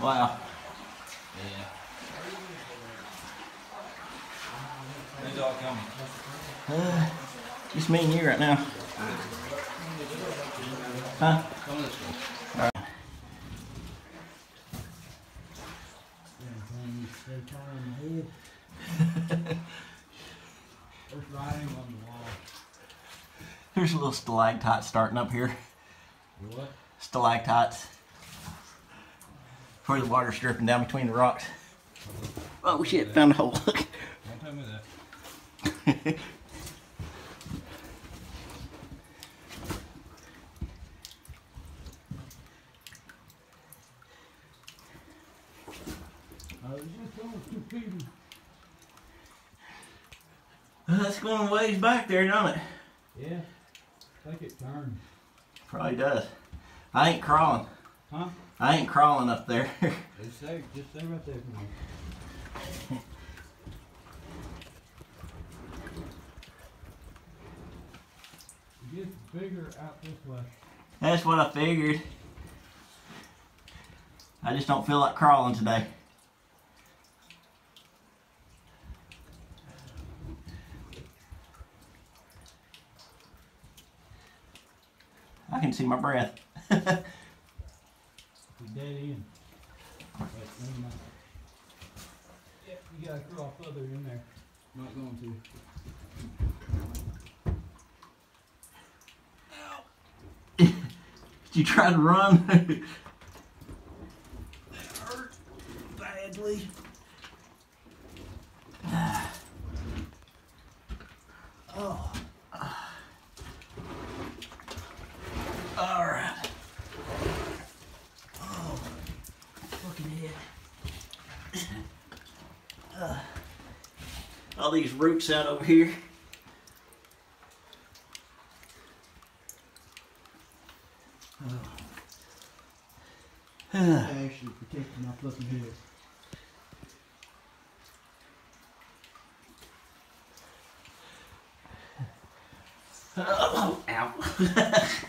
Wow. Yeah. Who's all coming? Uh, just me and you right now. Huh? Come this way. There's writing on the wall. There's a little stalactite starting up here. What? Stalactites. Where the water's dripping down between the rocks. Oh shit, found a hole. Don't tell me that. I was just on two people. That's going ways back there, don't it? Yeah. I think it turned. Probably does. I ain't crawling. Huh? I ain't crawling up there. Just stay, just stay right there for me. It gets bigger out this way. That's what I figured. I just don't feel like crawling today. I can see my breath. It's dead end. Wait, never mind. Yep, you gotta crawl further in there. Not going to. Did you try to run? that hurt badly. Oh. All right. Oh, fucking head. Uh, all these roots out over here. Oh. Actually protecting my fucking head. Oh, ow.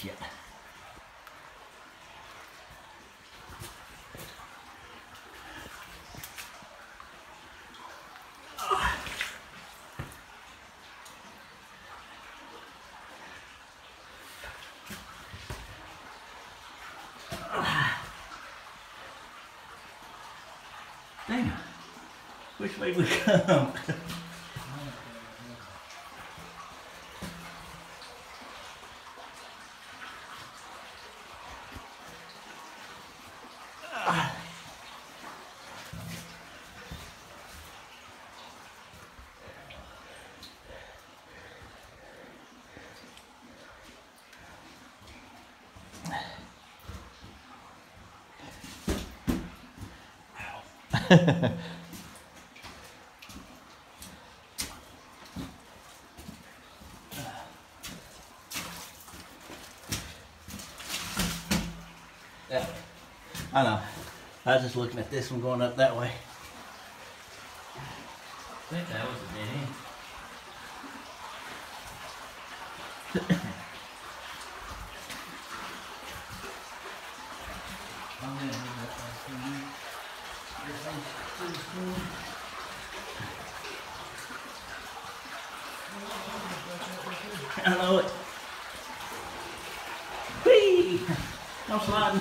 Shit. Damn. Which way we come? Yeah. I know. I was just looking at this one going up that way. I think that was a dead oh, end. I know it. Whee! I'm sliding.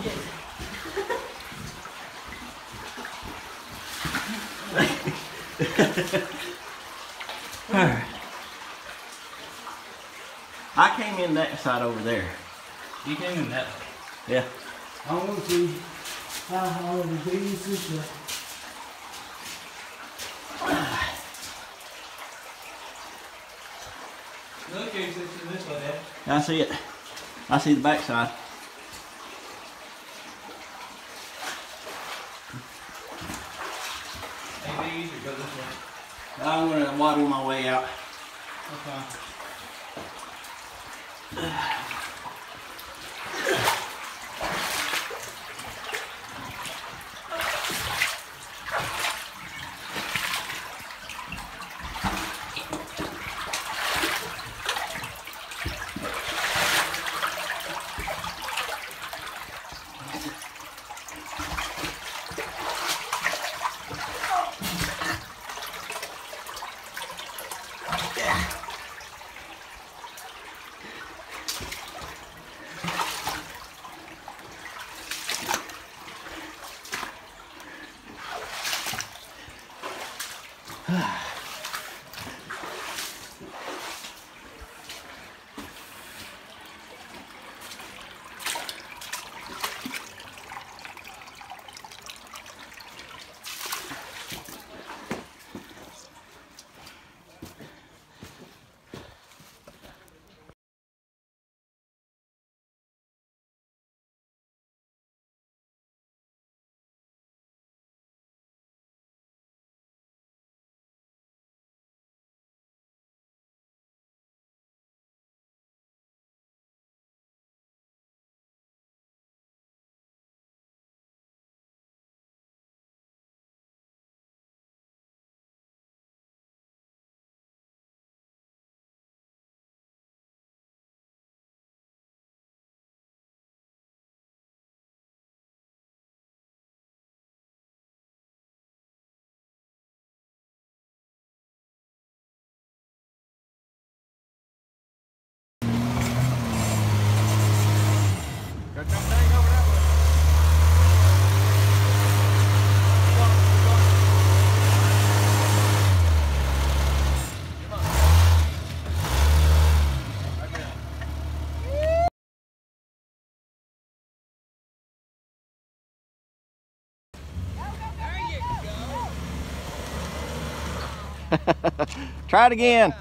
Alright. I came in that side over there. You came in that way. Yeah. I want to see how all of the babies is Dad. I see it. I see the backside. Be easier, go this way. I'm gonna waddle my way out. Okay. Hola. Try it again.